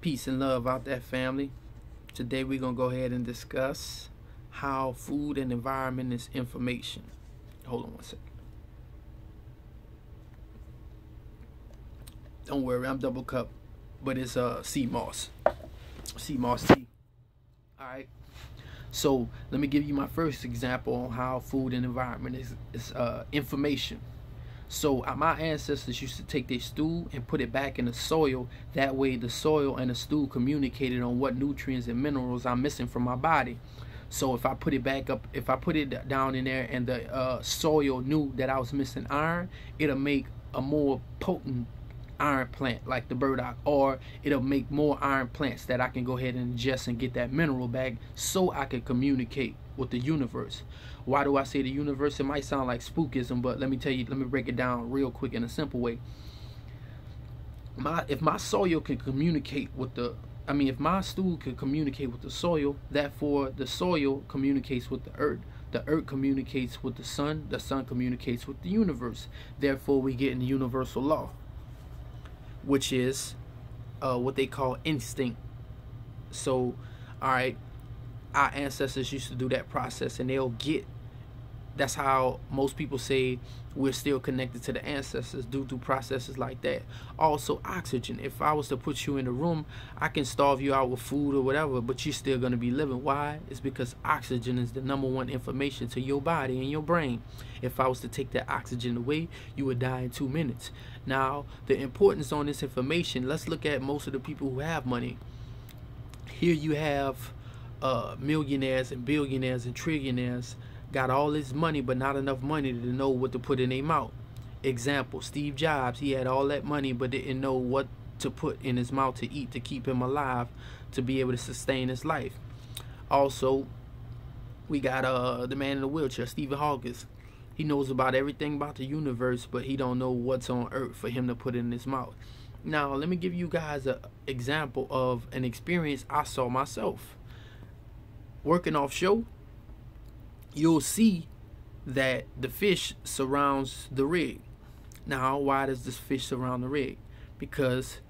Peace and love out there, family. Today we're going to go ahead and discuss how food and environment is information. Hold on one second. Don't worry, I'm double cup, but it's uh, sea moss. Sea moss tea. All right. So let me give you my first example on how food and environment is, is uh, information. So uh, my ancestors used to take their stool and put it back in the soil. That way the soil and the stool communicated on what nutrients and minerals I'm missing from my body. So if I put it back up, if I put it down in there and the uh, soil knew that I was missing iron, it'll make a more potent iron plant like the burdock or it'll make more iron plants that I can go ahead and ingest and get that mineral back so I can communicate with the universe. Why do I say the universe? It might sound like spookism, but let me tell you, let me break it down real quick in a simple way. My if my soil can communicate with the I mean if my stool can communicate with the soil, therefore the soil communicates with the earth. The earth communicates with the sun, the sun communicates with the universe. Therefore we get in the universal law, which is uh, what they call instinct. So, all right, our ancestors used to do that process and they'll get that's how most people say we're still connected to the ancestors due to processes like that. Also oxygen. If i was to put you in a room i can starve you out with food or whatever but you're still going to be living. Why? It's because oxygen is the number one information to your body and your brain. If i was to take that oxygen away you would die in two minutes. Now the importance on this information let's look at most of the people who have money. Here you have uh, millionaires and billionaires and trillionaires got all this money but not enough money to know what to put in their mouth. Example, Steve Jobs, he had all that money but didn't know what to put in his mouth to eat to keep him alive to be able to sustain his life. Also, we got uh the man in the wheelchair, Stephen Hawking. He knows about everything about the universe, but he don't know what's on earth for him to put in his mouth. Now, let me give you guys an example of an experience I saw myself. Working offshore, you'll see that the fish surrounds the rig. Now, why does this fish surround the rig? Because,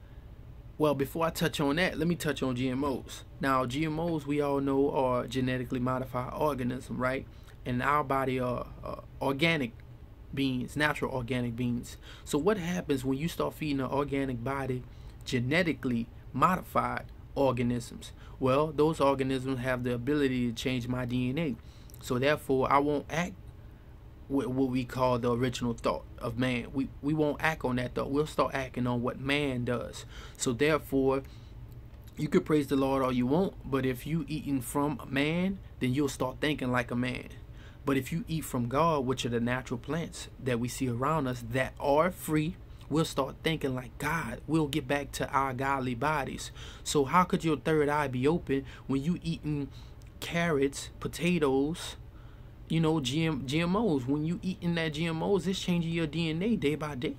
well, before I touch on that, let me touch on GMOs. Now, GMOs, we all know, are genetically modified organism, right? And our body are uh, organic beings, natural organic beings. So, what happens when you start feeding an organic body genetically modified organisms? Well, those organisms have the ability to change my DNA. So therefore, I won't act with what we call the original thought of man. We we won't act on that thought. We'll start acting on what man does. So therefore, you could praise the Lord all you want, but if you eating from man, then you'll start thinking like a man. But if you eat from God, which are the natural plants that we see around us that are free, we'll start thinking like God. We'll get back to our godly bodies. So how could your third eye be open when you eating carrots, potatoes, you know, GM, GMOs. When you eating that GMOs, it's changing your DNA day by day.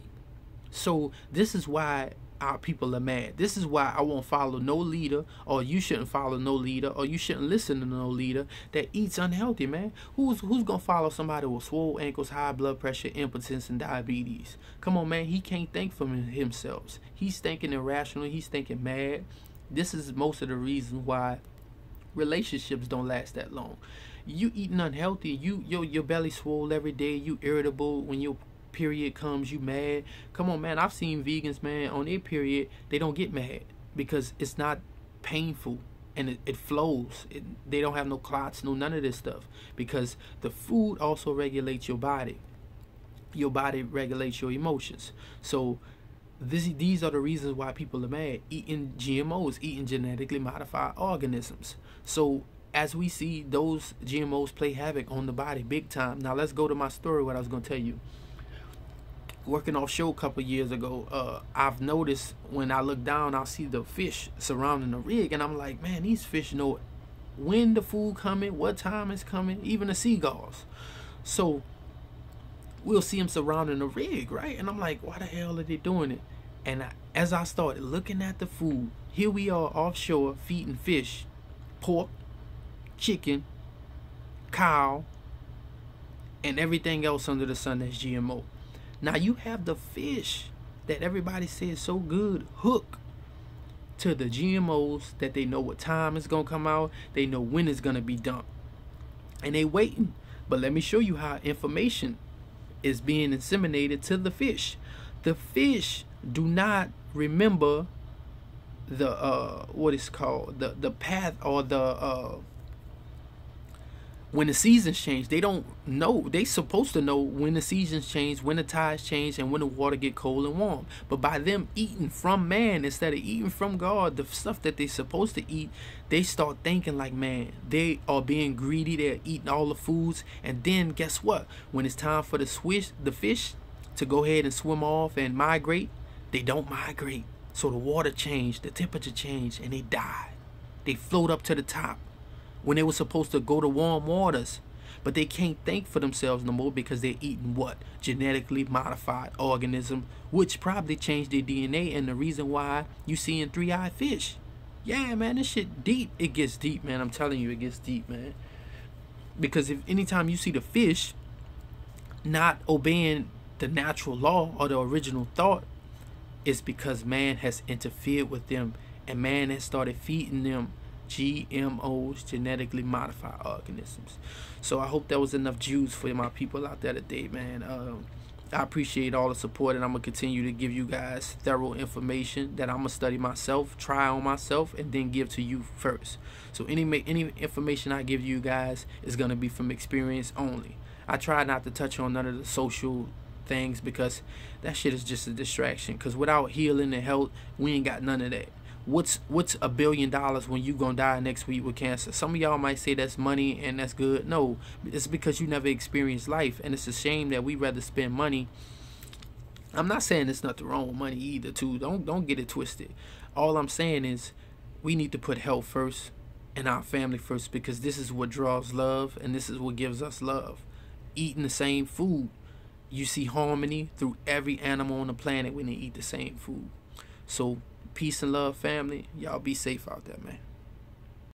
So this is why our people are mad. This is why I won't follow no leader, or you shouldn't follow no leader, or you shouldn't listen to no leader that eats unhealthy, man. Who's who's gonna follow somebody with swole ankles, high blood pressure, impotence, and diabetes? Come on, man. He can't think for himself. He's thinking irrationally. He's thinking mad. This is most of the reason why relationships don't last that long. You eating unhealthy, you your your belly swole every day, you irritable when your period comes, you mad. Come on, man. I've seen vegans, man, on their period, they don't get mad because it's not painful and it, it flows. It, they don't have no clots, no none of this stuff because the food also regulates your body. Your body regulates your emotions. So this, these are the reasons why people are mad eating GMOs, eating genetically modified organisms. So as we see those GMOs play havoc on the body big time. Now let's go to my story. What I was going to tell you. Working offshore a couple years ago, uh, I've noticed when I look down, I'll see the fish surrounding the rig, and I'm like, man, these fish know when the food coming, what time it's coming, even the seagulls. So we'll see them surrounding the rig, right? And I'm like, why the hell are they doing it? And I, as I started looking at the food, here we are offshore feeding fish, pork, chicken, cow, and everything else under the sun that's GMO. Now you have the fish that everybody says so good hook to the GMOs that they know what time it's gonna come out, they know when it's gonna be dumped. And they waiting. But let me show you how information is being inseminated to the fish. The fish do not remember the uh what is called the the path or the uh when the seasons change they don't know. They supposed to know when the seasons change when the tides change and when the water get cold and warm. But by them eating from man instead of eating from god the stuff that they supposed to eat they start thinking like man they are being greedy. They're eating all the foods. And then guess what? When it's time for the swish the fish to go ahead and swim off and migrate they don't migrate. So the water changed the temperature changed and they die they float up to the top when they were supposed to go to warm waters. But they can't think for themselves no more because they're eating what? Genetically modified organism, which probably changed their DNA and the reason why you see in three-eyed fish. Yeah, man, this shit deep. It gets deep, man. I'm telling you, it gets deep, man. Because if anytime you see the fish not obeying the natural law or the original thought, it's because man has interfered with them and man has started feeding them GMOs, genetically modified organisms. So I hope that was enough juice for my people out there today, man. Um, I appreciate all the support, and I'm gonna continue to give you guys thorough information that I'm gonna study myself, try on myself, and then give to you first. So any any information I give you guys is gonna be from experience only. I try not to touch on none of the social things because that shit is just a distraction. Because without healing and health, we ain't got none of that what's what's a billion dollars when you gonna die next week with cancer? Some of y'all might say that's money and that's good. No it's because you never experienced life and it's a shame that we rather spend money. I'm not saying there's nothing wrong with money either too. Don't don't get it twisted. All i'm saying is we need to put health first and our family first because this is what draws love and this is what gives us love. Eating the same food. You see harmony through every animal on the planet when they eat the same food. So Peace and love, family. Y'all be safe out there, man.